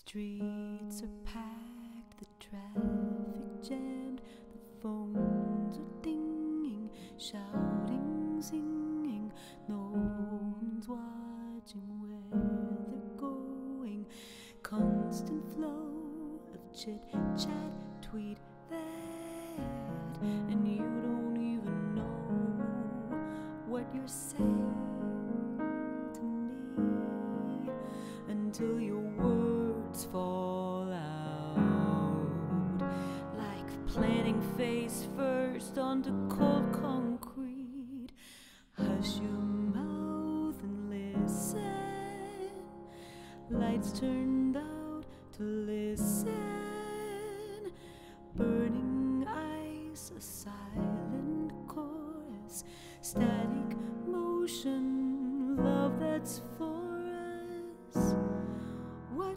streets are packed, the traffic jammed, the phones are dinging, shouting, singing. No one's watching where they're going. Constant flow of chit chat, tweet that, and you don't even know what you're saying to me until words fall out like planting face first onto cold concrete. Hush your mouth and listen. Lights turned out to listen. Burning ice, a silent chorus, static motion, love that's. What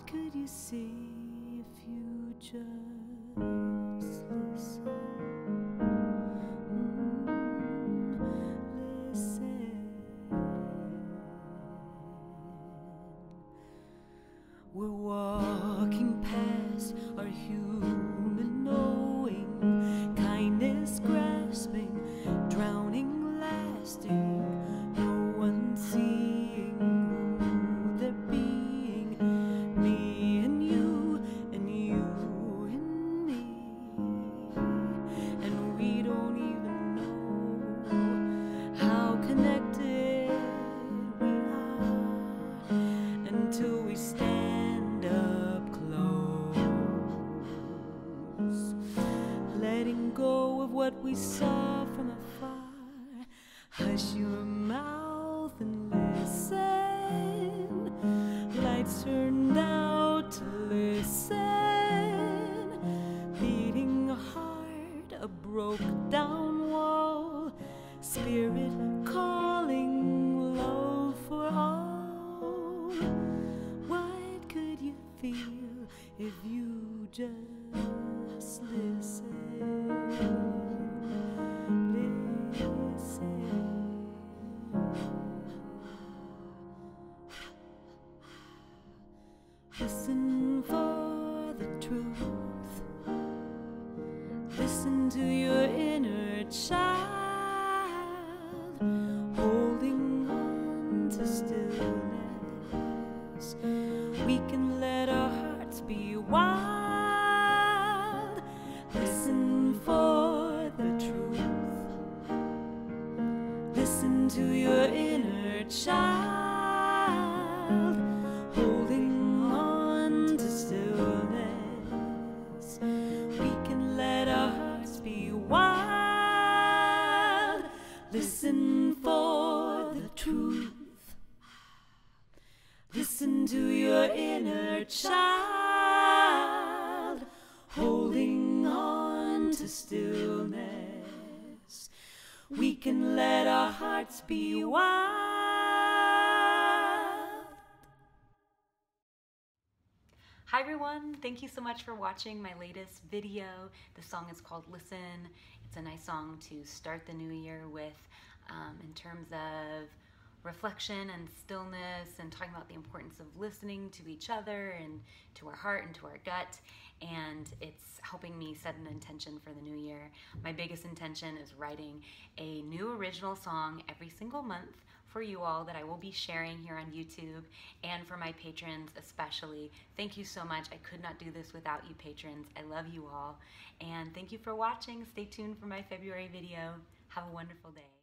could you see you just until we stand up close. Letting go of what we saw from afar. Hush your mouth and listen. Lights turned out to listen. Beating heart, a broke down feel if you just listen? Listen. Listen for the truth. Listen to your inner child, to your inner child, holding on to stillness. We can let our hearts be wild. Listen for the truth. Listen to your inner child, holding on to stillness. We can let our hearts be wild. Hi everyone, thank you so much for watching my latest video. The song is called Listen. It's a nice song to start the new year with um, in terms of reflection and stillness and talking about the importance of listening to each other and to our heart and to our gut. And it's helping me set an intention for the new year. My biggest intention is writing a new original song every single month for you all that I will be sharing here on YouTube and for my patrons especially. Thank you so much. I could not do this without you patrons. I love you all. And thank you for watching. Stay tuned for my February video. Have a wonderful day.